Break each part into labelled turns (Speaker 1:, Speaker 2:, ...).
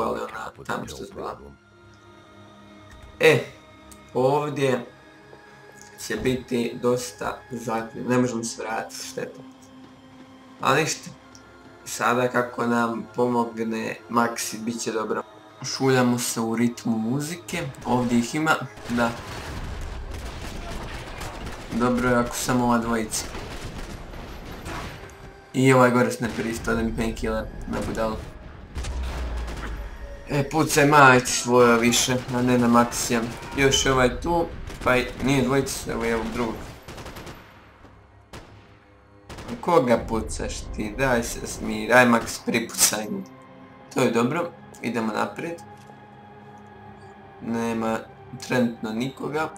Speaker 1: ali ona tamo što zbila. E, ovdje će biti dosta zakljiv, ne možemo se vratiti, šteta. Ali ništa, sada kako nam pomogne Maxi, bit će dobro. Šuljamo se u ritmu muzike, ovdje ih ima, da. Dobro je ako samo ova dvojica. I ovaj gore da mi painkiller na budalu. E, pucaj majci svoja više, a ne na Maxija. Još je ovaj tu, pa nije dvojica, evo je ovog drugog. Koga pucaš ti? Daj se smiri, aj Max pripucaj mi. To je dobro, idemo naprijed. Nema trenutno nikoga.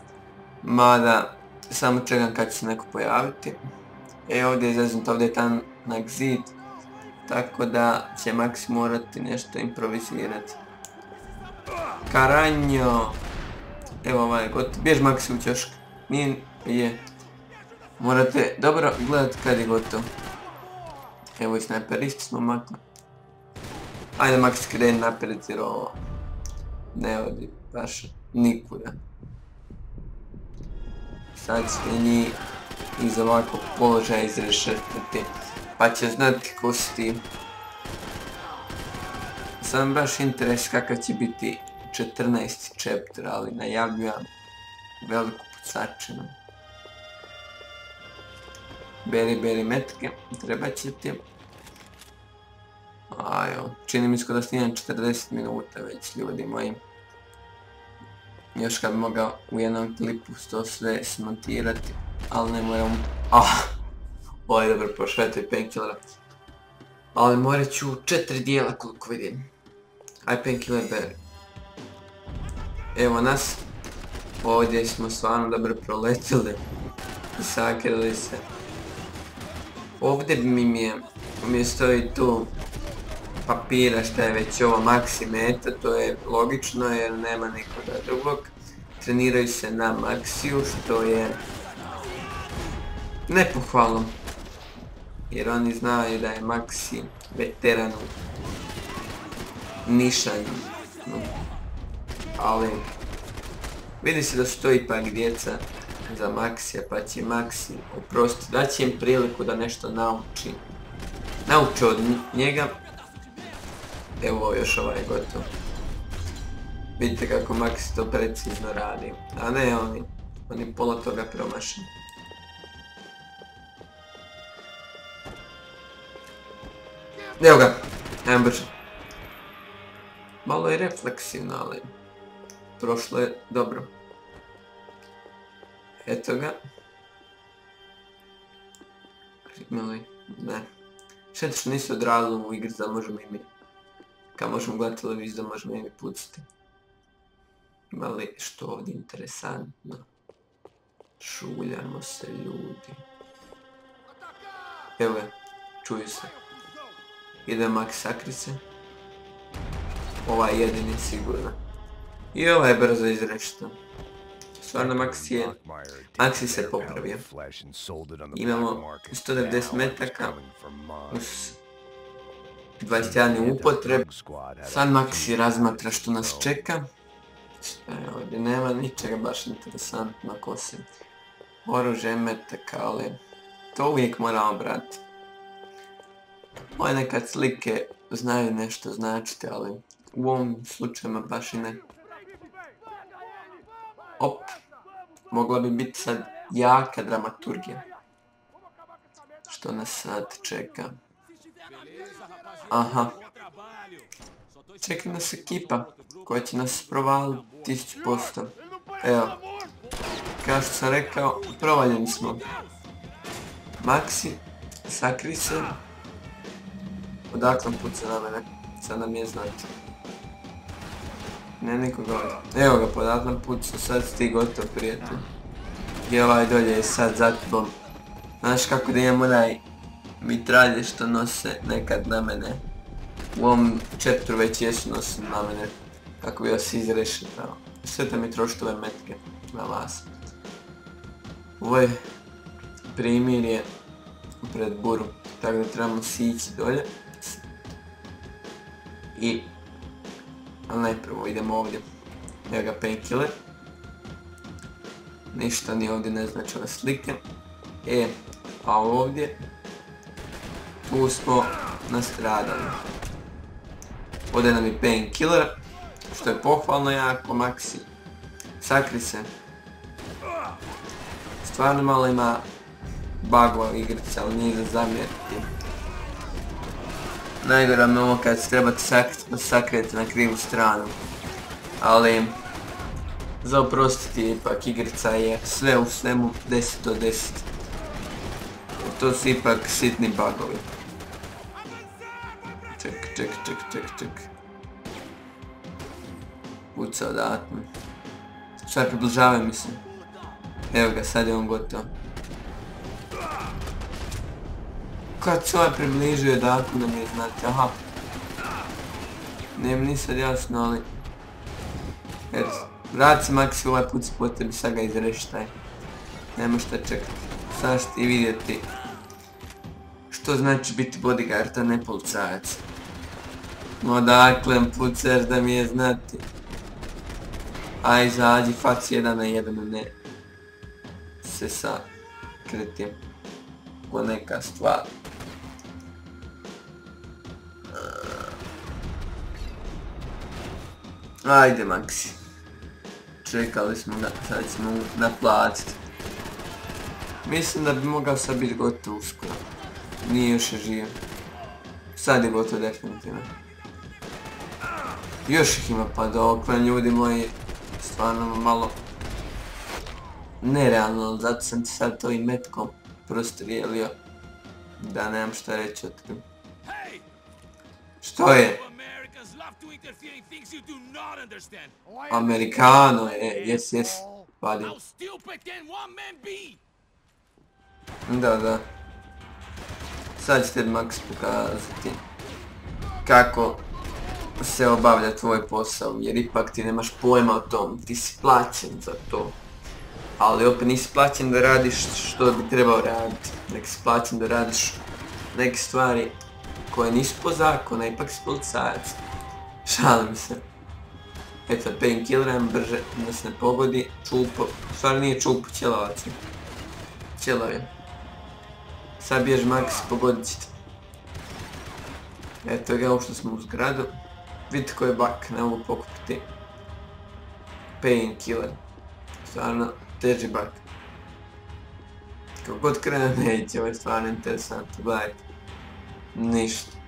Speaker 1: Mada, samo čekam kad će se neko pojaviti. E ovdje je zeznut, ovdje je tanak zid. Tako da će Max morati nešto improvizirati. Karanjo! Evo ovaj gotov. Bjež Maxi u ćošk. Nije, je. Morate dobro gledati kad je gotov. Evo i snajperisti smo makli. Ajde Max kreni naprijed jer ovo ne odi baš nikuda. Sad će njih iz ovakvog položaja izrešetati. Pa će znati ko si ti. Sam baš interes kakav će biti 14. chapter, ali najavljujem veliku pucačinu. Beri, beri metke, treba će ti. Ajo, čini mi se da snimam 40 minuta već, ljudi moji. Još kad bi mogao u jednom klipu to sve smontirati, ali ne moram... Ah, ovo je dobro prošlo, eto i painkillera. Ali morat ću četiri dijela koliko vidim. Aj painkiller beri. Evo nas. Ovdje smo stvarno dobro proletili. Sakrili se. Ovdje mi je, umjesto i tu papira šta je već ovo maxi meta, to je logično jer nema nikoga drugog. Treniraju se na maxiju što je nepohvalno. Jer oni znaju da je maxi veteran nišanju. Ali vidi se da su to ipak djeca za Maxija pa će Maxi oprostiti, daće im priliku da nešto nauči. Nauče od njega. Evo još ovaj gotov. Vidite kako Maxi to precizno radi. A ne oni, oni pola toga promaši. Evo ga, ajmo. Malo je refleksivno, ali prošlo je dobro. Eto ga. Imali, ne. Šteta što nisu odradili u igri da možemo i mi. Kad možemo gledati televiziju da možemo i mi pucati. Imali što ovdje interesantno. Šuljamo se ljudi. Evo ga, čuju se. Ide Max sakrice. Ovaj jedini sigurno. I ovaj je brzo izrečito. Stvarno Maxi je... Maxi se popravio. Imamo 190 metaka uz 21 upotreb. Sad Maxi razmatra što nas čeka. ovdje nema ničega baš interesantno kosim. Oružje metaka, ali to uvijek moramo brati. Moje nekad slike znaju nešto značiti, ali u ovom slučaju baš i ne. Op. Mogla bi biti sad jaka dramaturgija. Što nas sad čeka? Aha. Čeka nas ekipa koja će nas provaliti 1000%. Evo. Kao što sam rekao, provaljeni smo. Maxi, sakri se. Odakle puca na mene? Sad nam je znati. Ne nikoga ovdje. Evo ga, podatno pucu, sad si ti gotov prijatelj. I ovaj dolje je sad za tobom. Znaš kako da imam onaj mitralje što nose nekad na mene. U ovom chapteru već jesu nosili na mene. Kako bi vas izrešetao. Sve te mi trošiti ove metke na vas. Ovo je primjer je pred buru. Tako da trebamo sići dolje. I Ali najprvo idemo ovdje. Evo ga painkiller. Ništa ni ovdje ne znači ove slike. E, a ovdje... Tu smo nastradali. Ovdje nam je painkiller. Što je pohvalno jako, Maxi. Sakri se. Stvarno malo ima bagova u igrici, ali nije za zamjeriti. Najgora me ovo kad se trebate sakriti na krivu stranu. Ali... Za oprostiti ipak igrica je sve u svemu 10 od 10. To su ipak sitni bagovi. Ček, ček, ček, ček, ček. Puca odatle. Sad približavaju mi se. Evo ga, sad je on gotov. Kad se ovaj približio dakle da mi je znati, aha. Nije mi sad jasno, ali... Jer, vrati se Maxi ovaj put po tebi, sad ga izreštaj. Nema šta čekati. Sad ćeš ti vidjeti što znači biti bodyguard, a ne policajac. No dakle, pucaš da mi je znati. Aj, izađi, fac jedan na jedan, ne. Se sa kretim. Ko neka stvar. Ajde, Maxi. Čekali smo ga, sad ćemo naplatiti. Mislim da bi mogao sad biti gotov uskoro. Nije još je živ. Sad je gotov definitivno. Još ih ima pa dokle, ljudi moji. Stvarno malo... Nerealno, zato sam ti sad to i metkom prostrijelio. Da nemam šta reći o tim. Što je? Amerikano je, jes, jes, vadi. Da, da. Sad ćete Max pokazati kako se obavlja tvoj posao, jer ipak ti nemaš pojma o tom, ti si plaćen za to. Ali opet nisi plaćen da radiš što bi trebao raditi, nek si plaćen da radiš neke stvari koje nisu po zakonu, ipak si policajac. Šalim se. Eto, painkilleram brže nas ne pogodi, čupo, stvari nije čupo, ćelavac je. Ćelav je. Sad bjež Max, pogodit ćete. Eto ga, ušli smo u zgradu. Vidite koji je bak, ne mogu pokupiti. Painkiller. Stvarno, teži bak. Kako god krene neće, ovo je stvarno interesantno, gledajte. Ništa.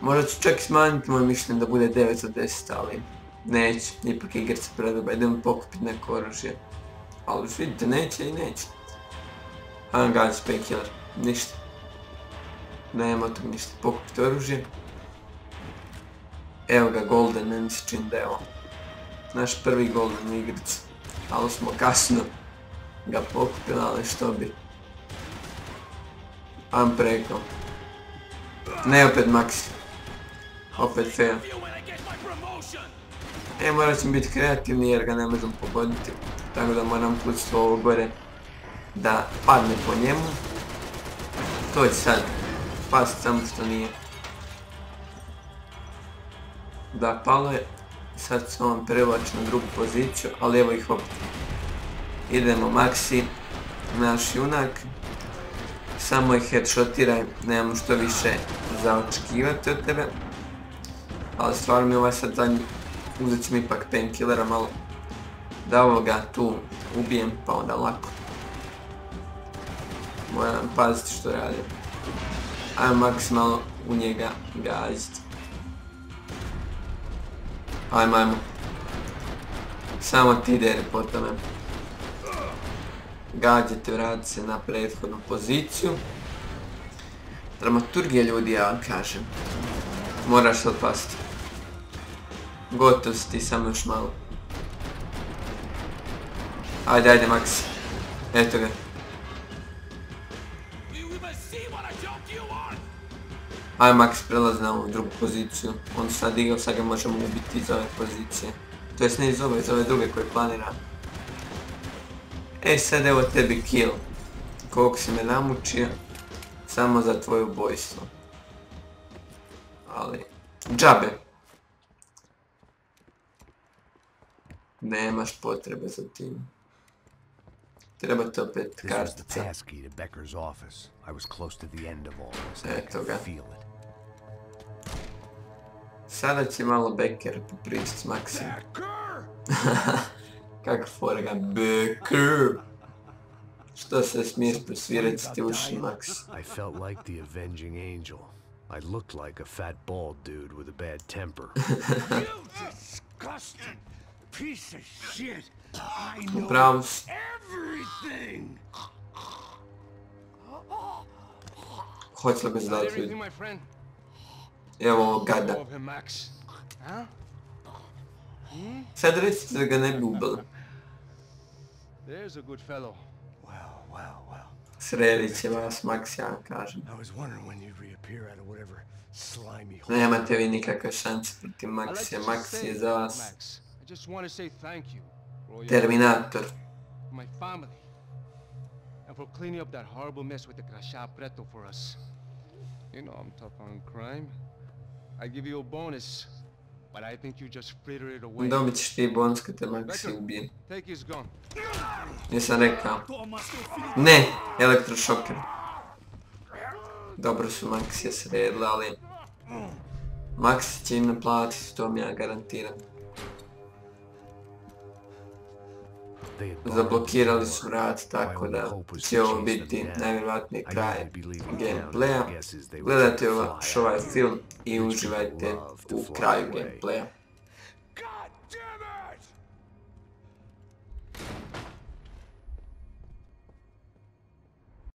Speaker 1: Možda ću čak smanjiti moje mišljenje da bude 9 od 10, ali neće, ipak igrica preduba, idemo pokupiti neko oružje. Ali vidite, neće i neće. Ajmo gađi painkiller, ništa. Nema tog ništa, pokupiti oružje. Evo ga Golden, meni se čini da je on. Naš prvi Golden igric. Ali smo kasno ga pokupili, ali što bi. Ajmo preko. Ne opet Maxi. Opet fail. E, morat ćemo biti kreativni jer ga ne možemo pogoditi. Tako da moram pustiti ovo gore da padne po njemu. To će sad past samo što nije. Da, palo je. Sad se on prevači na drugu poziciju, ali evo ih opet. Idemo Maxi, naš junak. Samo ih headshotiraj, nemamo što više za očekivati od tebe. Ali stvarno mi ovaj sad zadnji, uzet ćemo ipak painkillera malo. Da ovoga tu ubijem, pa onda lako. Moram paziti što radim. Ajmo maksimalno u njega gaziti. Ajmo, ajmo. Samo ti dere po tome. Gađate, vrati se na prethodnu poziciju. Dramaturgija ljudi, ja vam kažem. Moraš se odpasti. Gotov si ti, samo još malo. Ajde, ajde, Max. Eto ga. Aj Max prelazi na ovu drugu poziciju. On sad digao, sad ga možemo ubiti iz ove pozicije. To jest ne iz ove, iz ove druge koje planira. E sad evo tebi kill. Koliko si me namučio. Samo za tvoje ubojstvo. Ali... Džabe. Nemaš potrebe za tim. Trebate opet
Speaker 2: This was the
Speaker 1: kartica.
Speaker 2: passkey to Becker's office. I was close to the end of all this. and I
Speaker 1: Eto
Speaker 2: could
Speaker 1: ga.
Speaker 2: feel it.
Speaker 1: Sada će malo Becker popričat s Maksim. Kako fora Becker. Što se smiješ posvirati ti uši, Max?
Speaker 2: I felt like the avenging angel. I looked like a fat bald dude with a bad temper.
Speaker 3: You disgusting piece of shit. I know
Speaker 1: Browns.
Speaker 3: everything.
Speaker 4: Chodź sobie
Speaker 1: załatwić. Jało, gada. Cedric Cyganem Bubel.
Speaker 4: There's a good fellow.
Speaker 3: Well, well, well.
Speaker 1: Srelice vas, Maxija, kažem. Nemate vi nikakve šanse protiv za vas.
Speaker 4: Just want to say thank you for all your
Speaker 1: Terminator.
Speaker 4: my family, and for cleaning up that horrible mess with the Crasha Preto for us. You know I'm tough on crime. I give you a bonus, but I think you just fritter it away.
Speaker 1: Ćeš ti bonus kad te Maxi ubije.
Speaker 4: Take his gun.
Speaker 1: Nisam rekao. Ne, elektrošoker. Dobro su Maxija sredili, ali... Maxi će im naplatiti, to mi ja garantiram. Zablokirali su rad, tako da će ovo biti
Speaker 2: down.
Speaker 1: najvjerojatnije
Speaker 2: I
Speaker 1: kraj
Speaker 2: leaving
Speaker 1: gameplaya. Gledajte
Speaker 2: fly
Speaker 1: ovaj film i uživajte u kraju gameplaya.